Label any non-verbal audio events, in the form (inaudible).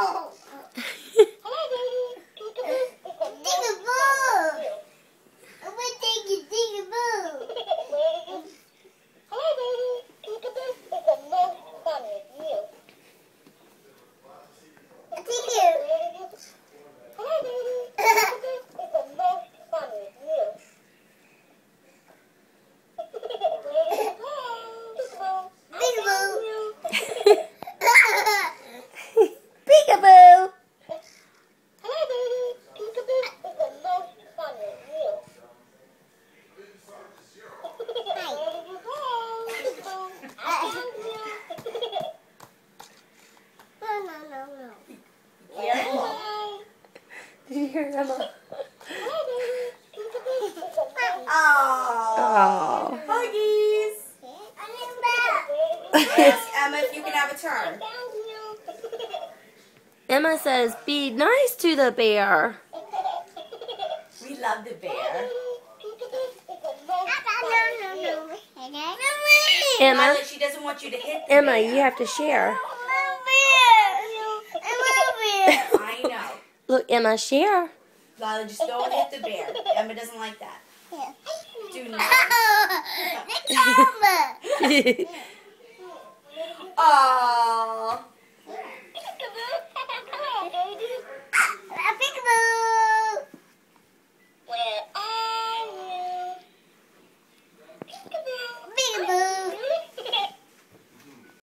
Oh! (laughs) here, Emma. Oh. Aww. Huggies. (laughs) yes, Emma, if you can have a turn. Emma says, be nice to the bear. We love the bear. Emma, Emma, you have to share. Know. Look, Emma, share. Violet, just don't hit the bear. Emma doesn't like that. Do not. (laughs) (laughs) Aww.